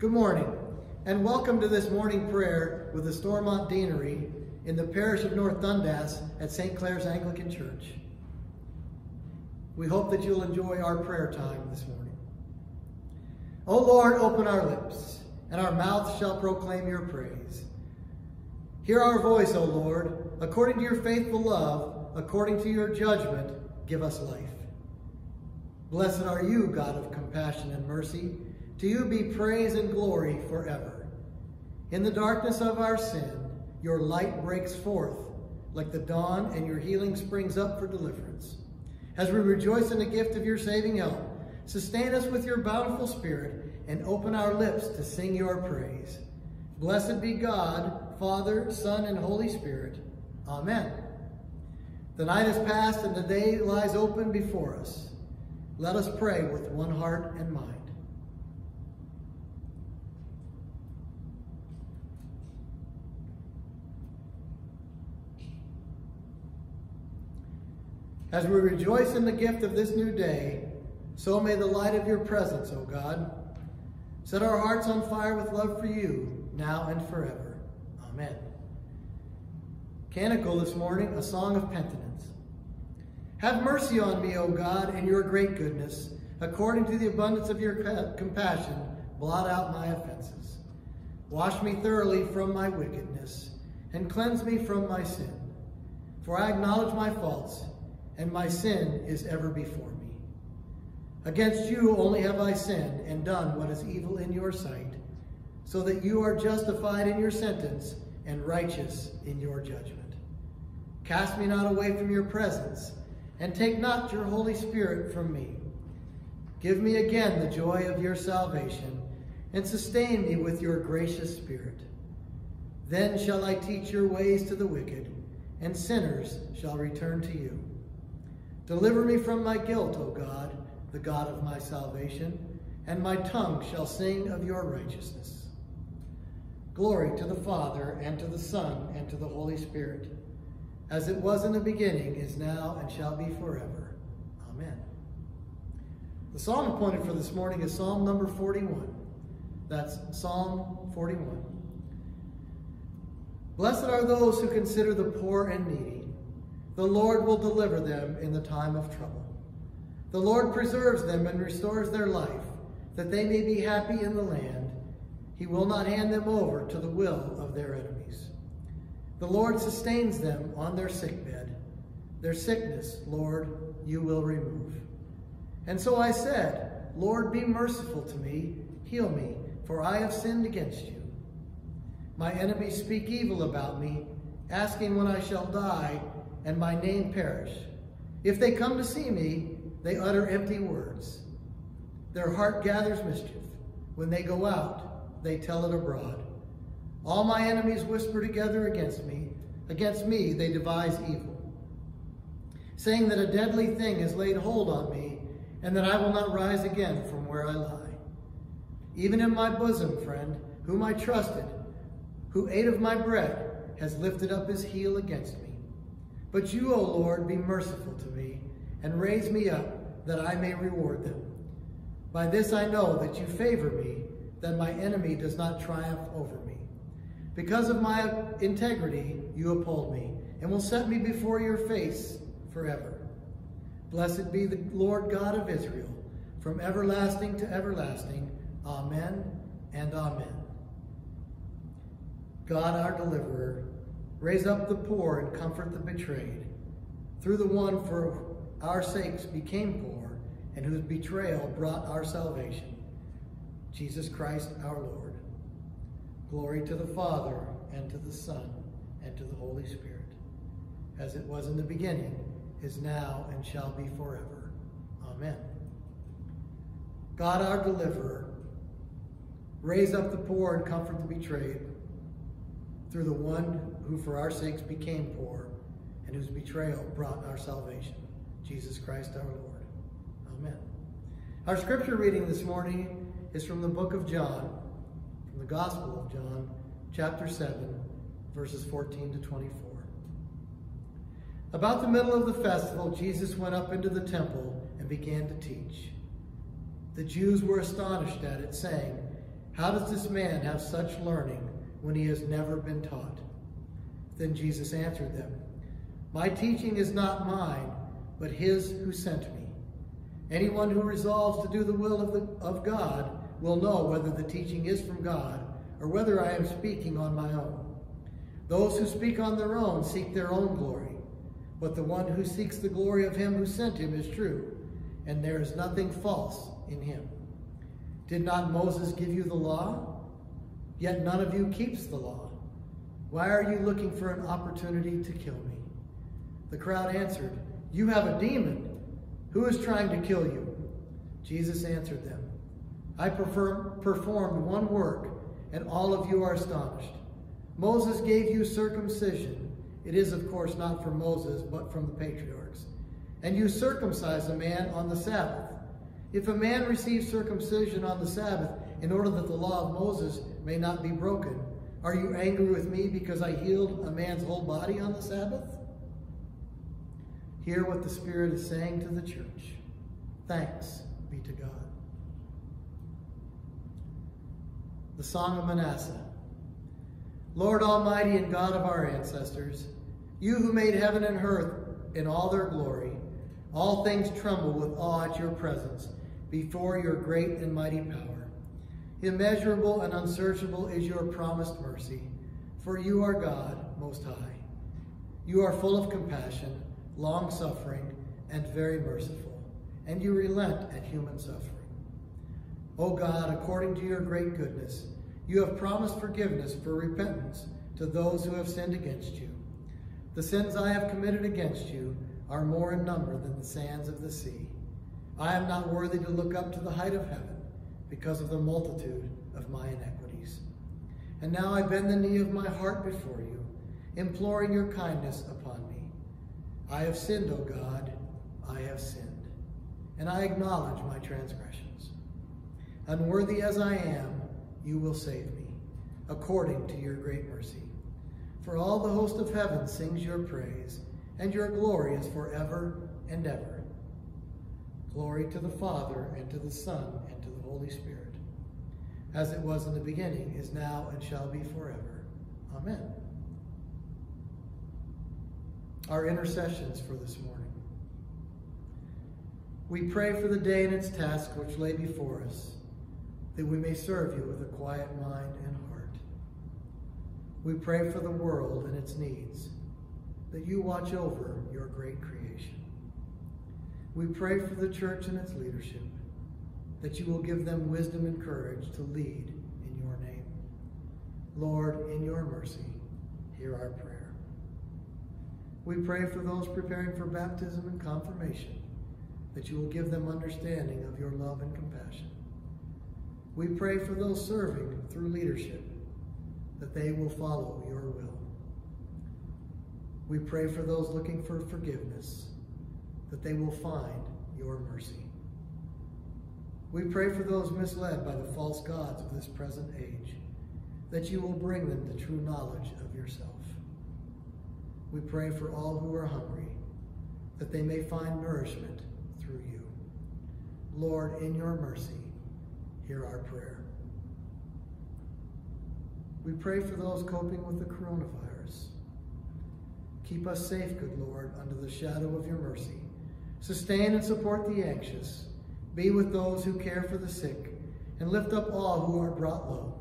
Good morning, and welcome to this morning prayer with the Stormont Deanery in the parish of North Dundas at St. Clare's Anglican Church. We hope that you'll enjoy our prayer time this morning. O Lord, open our lips, and our mouths shall proclaim your praise. Hear our voice, O Lord, according to your faithful love, according to your judgment, give us life. Blessed are you, God of compassion and mercy, to you be praise and glory forever. In the darkness of our sin, your light breaks forth like the dawn, and your healing springs up for deliverance. As we rejoice in the gift of your saving help, sustain us with your bountiful spirit and open our lips to sing your praise. Blessed be God, Father, Son, and Holy Spirit. Amen. The night is past and the day lies open before us. Let us pray with one heart and mind. As we rejoice in the gift of this new day, so may the light of your presence, O God, set our hearts on fire with love for you, now and forever. Amen. Canticle this morning, a song of penitence. Have mercy on me, O God, in your great goodness. According to the abundance of your compassion, blot out my offenses. Wash me thoroughly from my wickedness, and cleanse me from my sin. For I acknowledge my faults, and my sin is ever before me. Against you only have I sinned and done what is evil in your sight, so that you are justified in your sentence and righteous in your judgment. Cast me not away from your presence, and take not your Holy Spirit from me. Give me again the joy of your salvation, and sustain me with your gracious spirit. Then shall I teach your ways to the wicked, and sinners shall return to you. Deliver me from my guilt, O God, the God of my salvation, and my tongue shall sing of your righteousness. Glory to the Father, and to the Son, and to the Holy Spirit, as it was in the beginning, is now, and shall be forever. Amen. The psalm appointed for this morning is Psalm number 41. That's Psalm 41. Blessed are those who consider the poor and needy. The Lord will deliver them in the time of trouble. The Lord preserves them and restores their life, that they may be happy in the land. He will not hand them over to the will of their enemies. The Lord sustains them on their sickbed. Their sickness, Lord, you will remove. And so I said, Lord, be merciful to me, heal me, for I have sinned against you. My enemies speak evil about me, asking when I shall die, and my name perish. If they come to see me, they utter empty words. Their heart gathers mischief. When they go out, they tell it abroad. All my enemies whisper together against me. Against me they devise evil, saying that a deadly thing has laid hold on me, and that I will not rise again from where I lie. Even in my bosom, friend, whom I trusted, who ate of my bread, has lifted up his heel against me. But you, O Lord, be merciful to me, and raise me up, that I may reward them. By this I know that you favor me, that my enemy does not triumph over me. Because of my integrity, you uphold me, and will set me before your face forever. Blessed be the Lord God of Israel, from everlasting to everlasting. Amen and amen. God, our deliverer, Raise up the poor and comfort the betrayed. Through the one for our sakes became poor, and whose betrayal brought our salvation. Jesus Christ our Lord. Glory to the Father, and to the Son, and to the Holy Spirit, as it was in the beginning, is now, and shall be forever. Amen. God our deliverer, raise up the poor and comfort the betrayed, through the one who for our sakes became poor and whose betrayal brought our salvation, Jesus Christ our Lord. Amen. Our scripture reading this morning is from the book of John, from the Gospel of John, chapter 7, verses 14 to 24. About the middle of the festival, Jesus went up into the temple and began to teach. The Jews were astonished at it, saying, How does this man have such learning when he has never been taught? Then Jesus answered them, My teaching is not mine, but his who sent me. Anyone who resolves to do the will of, the, of God will know whether the teaching is from God or whether I am speaking on my own. Those who speak on their own seek their own glory, but the one who seeks the glory of him who sent him is true, and there is nothing false in him. Did not Moses give you the law? Yet none of you keeps the law. Why are you looking for an opportunity to kill me? The crowd answered, You have a demon. Who is trying to kill you? Jesus answered them, I performed one work, and all of you are astonished. Moses gave you circumcision. It is, of course, not from Moses, but from the patriarchs. And you circumcise a man on the Sabbath. If a man receives circumcision on the Sabbath in order that the law of Moses may not be broken, are you angry with me because I healed a man's whole body on the Sabbath? Hear what the Spirit is saying to the church. Thanks be to God. The Song of Manasseh. Lord Almighty and God of our ancestors, you who made heaven and earth in all their glory, all things tremble with awe at your presence before your great and mighty power. Immeasurable and unsearchable is your promised mercy, for you are God most high. You are full of compassion, long-suffering, and very merciful, and you relent at human suffering. O God, according to your great goodness, you have promised forgiveness for repentance to those who have sinned against you. The sins I have committed against you are more in number than the sands of the sea. I am not worthy to look up to the height of heaven because of the multitude of my iniquities. And now I bend the knee of my heart before you, imploring your kindness upon me. I have sinned, O God, I have sinned, and I acknowledge my transgressions. Unworthy as I am, you will save me, according to your great mercy. For all the host of heaven sings your praise, and your glory is forever and ever. Glory to the Father, and to the Son, and Holy Spirit, as it was in the beginning, is now, and shall be forever. Amen. Our intercessions for this morning. We pray for the day and its task which lay before us, that we may serve you with a quiet mind and heart. We pray for the world and its needs, that you watch over your great creation. We pray for the church and its leadership, that you will give them wisdom and courage to lead in your name. Lord, in your mercy, hear our prayer. We pray for those preparing for baptism and confirmation, that you will give them understanding of your love and compassion. We pray for those serving through leadership, that they will follow your will. We pray for those looking for forgiveness, that they will find your mercy. We pray for those misled by the false gods of this present age, that you will bring them the true knowledge of yourself. We pray for all who are hungry, that they may find nourishment through you. Lord, in your mercy, hear our prayer. We pray for those coping with the coronavirus. Keep us safe, good Lord, under the shadow of your mercy. Sustain and support the anxious. Be with those who care for the sick, and lift up all who are brought low,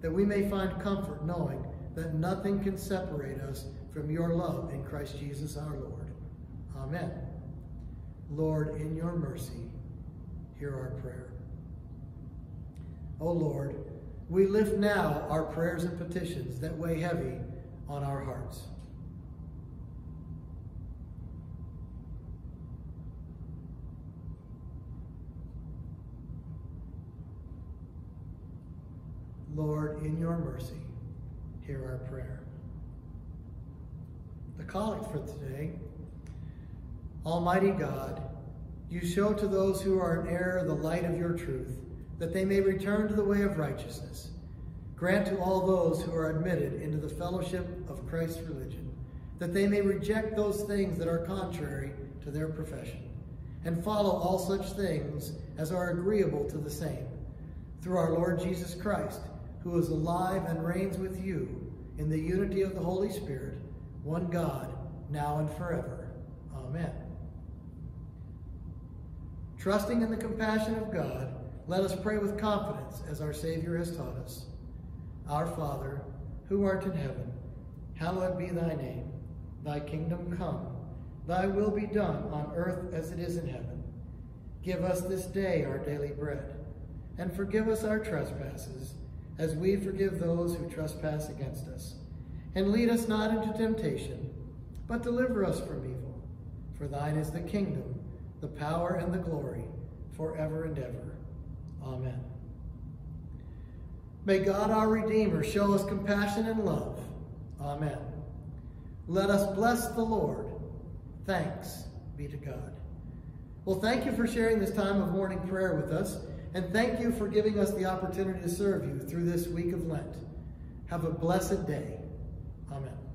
that we may find comfort knowing that nothing can separate us from your love in Christ Jesus our Lord. Amen. Lord, in your mercy, hear our prayer. O Lord, we lift now our prayers and petitions that weigh heavy on our hearts. Lord, in your mercy, hear our prayer. The collect for today, Almighty God, you show to those who are in error the light of your truth, that they may return to the way of righteousness. Grant to all those who are admitted into the fellowship of Christ's religion, that they may reject those things that are contrary to their profession, and follow all such things as are agreeable to the same through our Lord Jesus Christ, who is alive and reigns with you in the unity of the Holy Spirit, one God, now and forever. Amen. Trusting in the compassion of God, let us pray with confidence as our Savior has taught us. Our Father, who art in heaven, hallowed be thy name. Thy kingdom come, thy will be done on earth as it is in heaven. Give us this day our daily bread, and forgive us our trespasses, as we forgive those who trespass against us. And lead us not into temptation, but deliver us from evil. For thine is the kingdom, the power, and the glory, forever and ever. Amen. May God our Redeemer show us compassion and love. Amen. Let us bless the Lord. Thanks be to God. Well, thank you for sharing this time of morning prayer with us, and thank you for giving us the opportunity to serve you through this week of Lent. Have a blessed day. Amen.